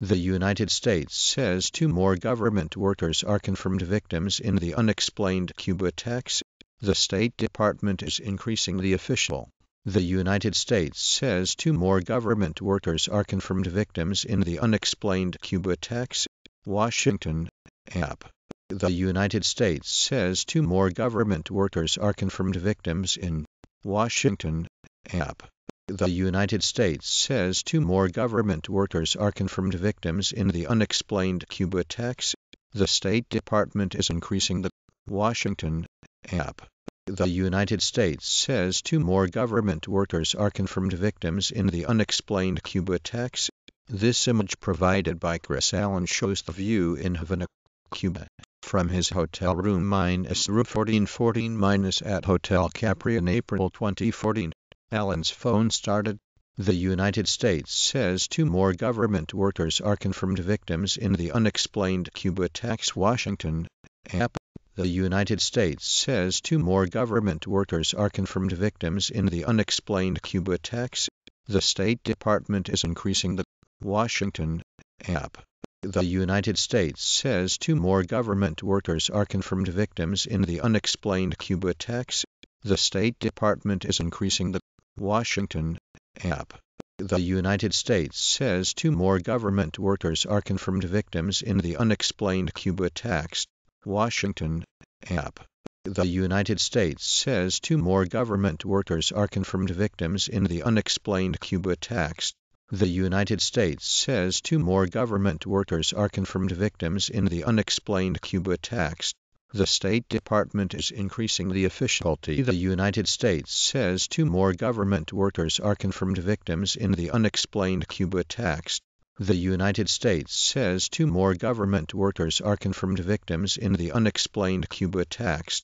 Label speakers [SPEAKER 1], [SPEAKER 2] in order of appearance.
[SPEAKER 1] The United States says two more government workers are confirmed victims in the unexplained Cuba attacks. The State Department is increasing the official. The United States says two more government workers are confirmed victims in the unexplained Cuba attacks. Washington, app. The United States says two more government workers are confirmed victims in Washington, app. The United States says two more government workers are confirmed victims in the unexplained Cuba attacks. The State Department is increasing the Washington app. The United States says two more government workers are confirmed victims in the unexplained Cuba attacks. This image provided by Chris Allen shows the view in Havana, Cuba. From his hotel room minus 1414 minus at Hotel Capri in April 2014. Allen's phone started. The United States says two more government workers are confirmed victims in the unexplained Cuba attacks. Washington, app. The United States says two more government workers are confirmed victims in the unexplained Cuba attacks. The State Department is increasing the Washington app. The United States says two more government workers are confirmed victims in the unexplained Cuba attacks. The State Department is increasing the Washington app. The United States says two more government workers are confirmed victims in the unexplained Cuba attacks. Washington app. The United States says two more government workers are confirmed victims in the unexplained Cuba attacks. The United States says two more government workers are confirmed victims in the unexplained Cuba attacks. The State Department is increasing the officiality. The United States says two more government workers are confirmed victims in the unexplained Cuba attacks. The United States says two more government workers are confirmed victims in the unexplained Cuba attacks.